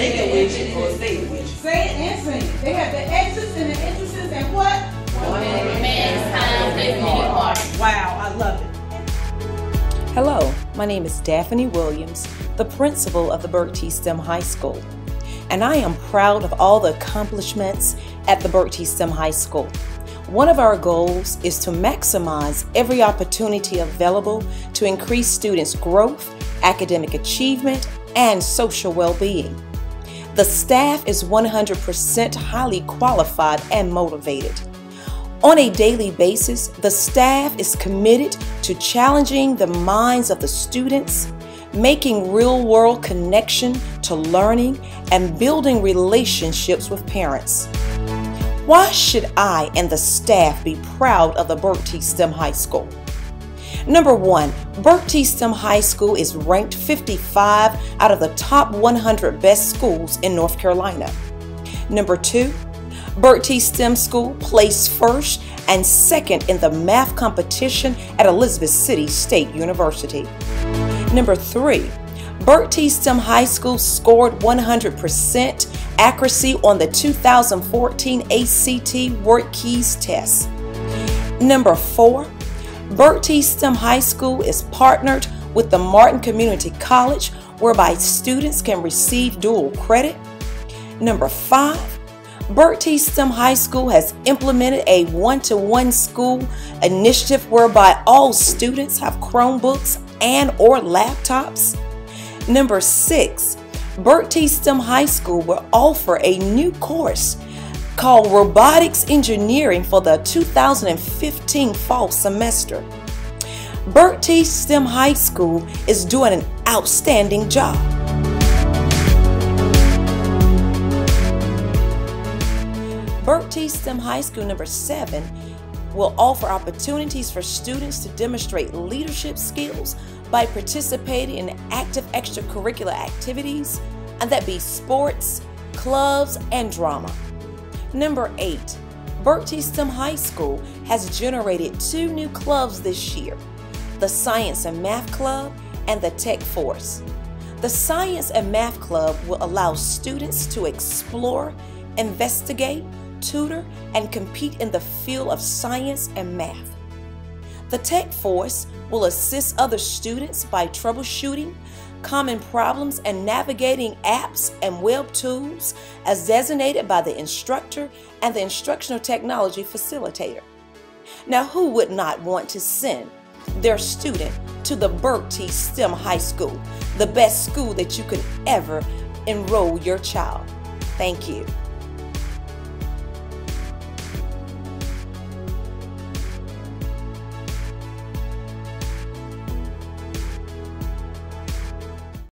Sing it with you. Say it and sing. They have the exits and the entrances and what? Wow, I love it. Hello, my name is Daphne Williams, the principal of the Bertie STEM High School, and I am proud of all the accomplishments at the Bertie STEM High School. One of our goals is to maximize every opportunity available to increase students' growth, academic achievement, and social well being. The staff is 100% highly qualified and motivated. On a daily basis, the staff is committed to challenging the minds of the students, making real world connection to learning, and building relationships with parents. Why should I and the staff be proud of the Bertie STEM High School? Number one, Bertie STEM High School is ranked 55 out of the top 100 best schools in North Carolina. Number two, Bertie STEM School placed first and second in the math competition at Elizabeth City State University. Number three, Bertie STEM High School scored 100% accuracy on the 2014 ACT WorkKeys test. Number four, T. STEM High School is partnered with the Martin Community College, whereby students can receive dual credit. Number five, T. STEM High School has implemented a one-to-one school initiative whereby all students have Chromebooks and or laptops. Number six, T. STEM High School will offer a new course called Robotics Engineering for the 2015 fall semester. T. STEM High School is doing an outstanding job. T. STEM High School number 7 will offer opportunities for students to demonstrate leadership skills by participating in active extracurricular activities, and that be sports, clubs, and drama. Number 8. Bertie STEM High School has generated two new clubs this year the Science and Math Club and the Tech Force. The Science and Math Club will allow students to explore, investigate, tutor, and compete in the field of science and math. The Tech Force will assist other students by troubleshooting common problems and navigating apps and web tools as designated by the instructor and the instructional technology facilitator. Now, who would not want to send their student to the Bertie STEM High School, the best school that you could ever enroll your child? Thank you.